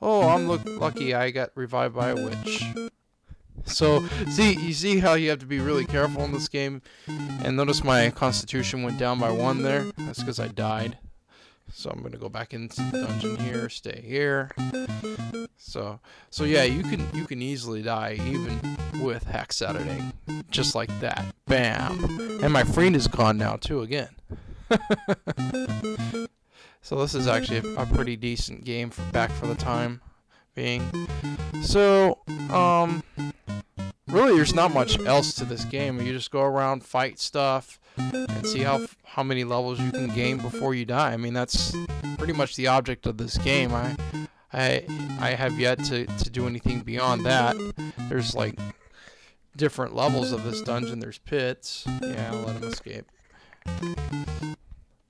Oh, I'm lucky I got revived by a witch. So, see, you see how you have to be really careful in this game. And notice my constitution went down by one there. That's because I died. So I'm gonna go back into the dungeon here, stay here. So, so yeah, you can you can easily die even with hex editing, just like that. Bam, and my friend is gone now too again. so this is actually a, pretty decent game for, back for the time being. So, um, really, there's not much else to this game. You just go around, fight stuff, and see how how many levels you can gain before you die. I mean, that's pretty much the object of this game. I I I have yet to to do anything beyond that. There's like different levels of this dungeon. There's pits. Yeah, I'll let him escape.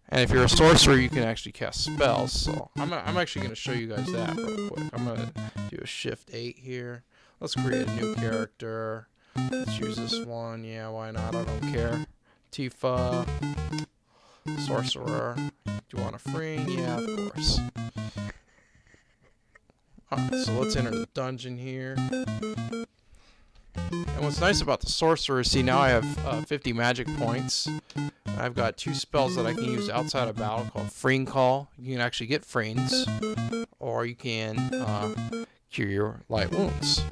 And if you're a sorcerer, you can actually cast spells. So I'm, I'm actually going to show you guys that real quick. I'm going to do a Shift 8 here. Let's create a new character. Let's use this one. Yeah, why not? I don't care. Tifa. Sorcerer. Do you want a free? Yeah, of course. Alright, so let's enter the dungeon here. What's nice about the sorcerer, see now I have uh, 50 magic points. I've got two spells that I can use outside of battle called Friend Call. You can actually get friends, or you can uh, cure your light wounds.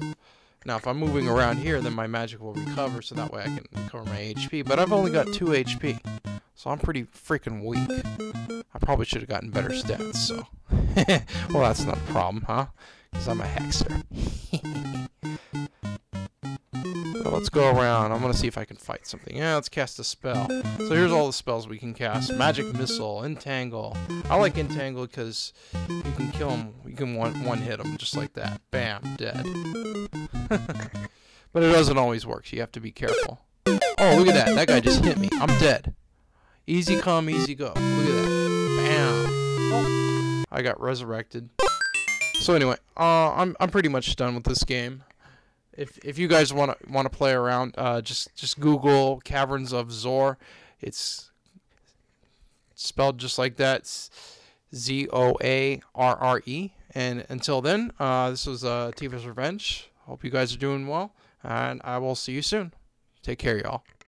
Now, if I'm moving around here, then my magic will recover, so that way I can recover my HP. But I've only got 2 HP, so I'm pretty freaking weak. I probably should have gotten better stats, so... well, that's not a problem, huh? Because I'm a hexer. So let's go around. I'm going to see if I can fight something. Yeah, let's cast a spell. So here's all the spells we can cast. Magic Missile, Entangle. I like Entangle because you can kill them. You can one, one hit them just like that. Bam, dead. but it doesn't always work. So you have to be careful. Oh, look at that. That guy just hit me. I'm dead. Easy come, easy go. Look at that. Bam. I got resurrected. So anyway, uh, I'm, I'm pretty much done with this game if if you guys want to want to play around, uh, just just Google Caverns of Zoarre. It's spelled just like that, Z O A R R E. And until then, uh, this was uh, Rydia's Revenge. Hope you guys are doing well, and I will see you soon. Take care, y'all.